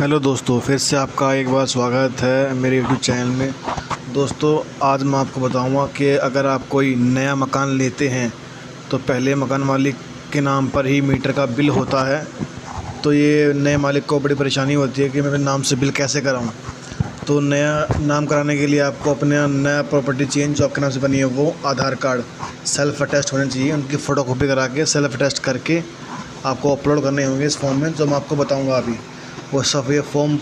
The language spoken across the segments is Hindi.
हेलो दोस्तों, फिर से आपका एक बार स्वागत है मेरे यूट्यूब चैनल में। दोस्तों, आज मैं आपको बताऊँगा कि अगर आप कोई नया मकान लेते हैं तो पहले मकान मालिक के नाम पर ही मीटर का बिल होता है। तो ये नए मालिक को बड़ी परेशानी होती है कि मैं नाम से बिल कैसे कराऊं? तो नया नाम कराने के लिए आपको अपना नया प्रॉपर्टी चेंज जो आपके नाम से बनी है, वो आधार कार्ड, सेल्फ़ अटेस्ट होने चाहिए। उनकी फ़ोटो करा के, सेल्फ़ अटेस्ट करके आपको अपलोड करने होंगे इस फॉर्म में, जो मैं आपको बताऊँगा अभी। वो ये फॉर्म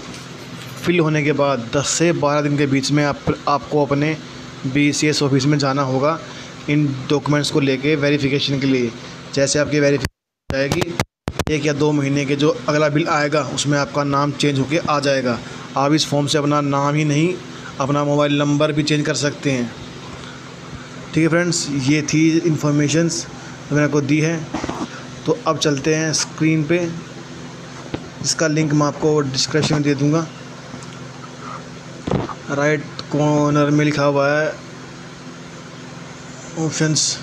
फिल होने के बाद 10 से 12 दिन के बीच में आप, आपको अपने बी सी एस ऑफ़िस में जाना होगा इन डॉक्यूमेंट्स को लेके वेरिफिकेशन के लिए। जैसे आपकी वेरिफिकेशन जाएगी, एक या दो महीने के जो अगला बिल आएगा, उसमें आपका नाम चेंज होके आ जाएगा। आप इस फॉर्म से अपना नाम ही नहीं, अपना मोबाइल नंबर भी चेंज कर सकते हैं। ठीक है फ्रेंड्स ये थी इन्फॉर्मेशंस मैंने आपको दी है। तो अब चलते हैं स्क्रीन पे। इसका लिंक मैं आपको डिस्क्रिप्शन में दे दूँगा। राइट कॉर्नर में लिखा हुआ है ऑप्शंस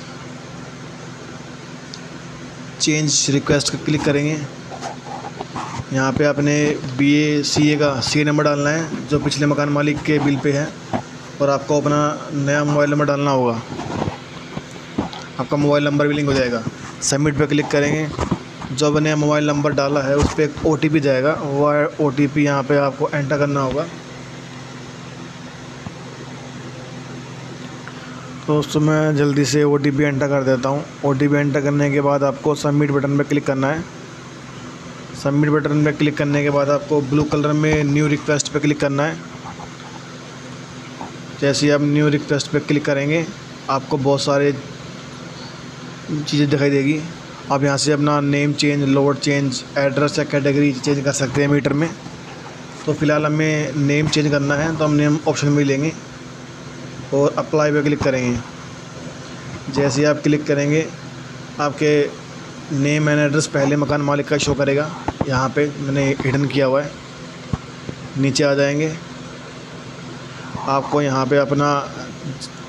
चेंज रिक्वेस्ट का क्लिक करेंगे। यहाँ पे आपने बी ए सी ए का सी नंबर डालना है, जो पिछले मकान मालिक के बिल पे है, और आपको अपना नया मोबाइल नंबर डालना होगा। आपका मोबाइल नंबर भी लिंक हो जाएगा। सबमिट पे क्लिक करेंगे। जो मैंने मोबाइल नंबर डाला है, उस पर एक ओ टी पी जाएगा। वह ओ टी पी यहाँ पर आपको एंटर करना होगा। तो उसको मैं जल्दी से ओ टी पी एंटर कर देता हूँ। पी एंटर करने के बाद आपको सबमिट बटन पर क्लिक करना है। सबमिट बटन पर क्लिक करने के बाद आपको ब्लू कलर में न्यू रिक्वेस्ट पर क्लिक करना है। जैसे आप न्यू रिक्वेस्ट पर क्लिक करेंगे, आपको बहुत सारे चीज़ें दिखाई देगी। आप यहाँ से अपना name change load change address या कैटेगरी चेंज कर सकते हैं मीटर में। तो फ़िलहाल हमें नेम चेंज करना है तो हम नेम ऑप्शन में लेंगे और अप्लाई पे क्लिक करेंगे। जैसे ही आप क्लिक करेंगे, आपके नेम एंड एड्रेस पहले मकान मालिक का शो करेगा। यहाँ पे मैंने हिडन किया हुआ है। नीचे आ जाएँगे। आपको यहाँ पे अपना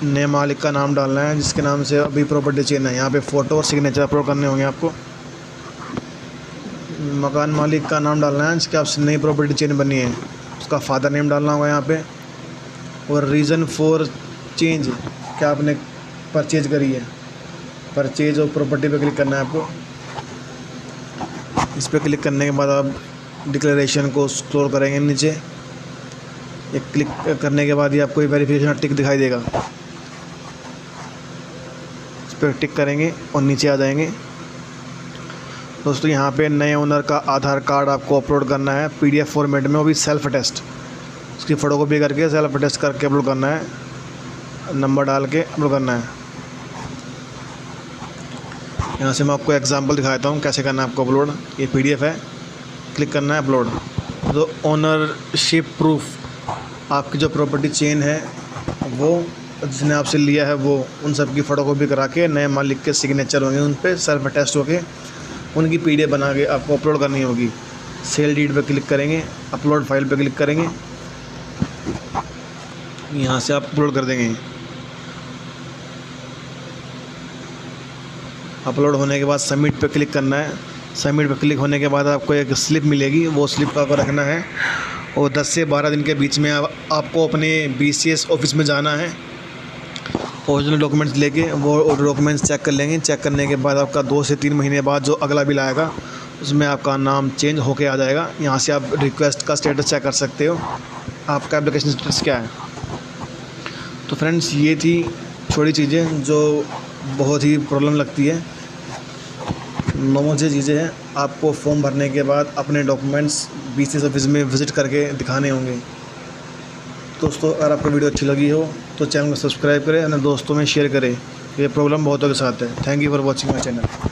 नए मालिक का नाम डालना है, जिसके नाम से अभी प्रॉपर्टी चेन है। यहाँ पे फ़ोटो और सिग्नेचर अपलोड करने होंगे आपको। मकान मालिक का नाम डालना है, जिसके आपसे नई प्रॉपर्टी चेन बनी है। उसका फादर नेम डालना होगा यहाँ पे। और रीज़न फॉर चेंज क्या आपने परचेज करी है? परचेज और प्रॉपर्टी पे क्लिक करना है आपको। इस पर क्लिक करने के बाद आप डिक्लेरेशन को स्क्रॉल करेंगे नीचे। एक क्लिक करने के बाद ही आपको ये वेरिफिकेशन टिक दिखाई देगा। इस पर टिक करेंगे और नीचे आ जाएँगे। दोस्तों, यहाँ पे नए ओनर का आधार कार्ड आपको अपलोड करना है पीडीएफ फॉर्मेट में, वो भी सेल्फ टेस्ट उसकी फ़ोटो कॉपी करके सेल्फ टेस्ट करके अपलोड करना है। नंबर डाल के अपलोड करना है। यहाँ से मैं आपको एग्जांपल दिखाता हूँ कैसे करना है आपको अपलोड ये पीडीएफ है। क्लिक करना है अपलोड तो ओनरशिप प्रूफ आपकी जो प्रॉपर्टी चेन है, वो जिसने आपसे लिया है, वो उन सब की फ़ोटो कॉपी करा के नए मालिक के सिग्नेचर होंगे उन पर सेल्फ अटेस्ट होके उनकी पी डी बना के आपको अपलोड करनी होगी। सेल डीड पर क्लिक करेंगे अपलोड फ़ाइल पर क्लिक करेंगे। यहाँ से आप अपलोड कर देंगे। अपलोड होने के बाद सबमिट पर क्लिक करना है। सबमिट पर क्लिक होने के बाद आपको एक स्लिप मिलेगी, वो स्लिप आपको रखना है। और 10 से 12 दिन के बीच में आप, आपको अपने बीसीएस ऑफ़िस में जाना है। ओरिजिनल डॉक्यूमेंट्स लेके वो डॉक्यूमेंट्स चेक कर लेंगे। चेक करने के बाद आपका दो से तीन महीने बाद जो अगला बिल आएगा उसमें आपका नाम चेंज होके आ जाएगा। यहाँ से आप रिक्वेस्ट का स्टेटस चेक कर सकते हो। आपका एप्लीकेशन स्टेटस क्या है? तो फ्रेंड्स ये थी छोटी चीज़ें जो बहुत ही प्रॉब्लम लगती है। नौ से चीज़ें हैं। आपको फॉर्म भरने के बाद अपने डॉक्यूमेंट्स बी ऑफ़िस में विज़िट करके दिखाने होंगे। दोस्तों, अगर आपको वीडियो अच्छी लगी हो तो चैनल को सब्सक्राइब करें अपने दोस्तों में शेयर करें। ये प्रॉब्लम बहुतों के साथ है। Thank you for watching my channel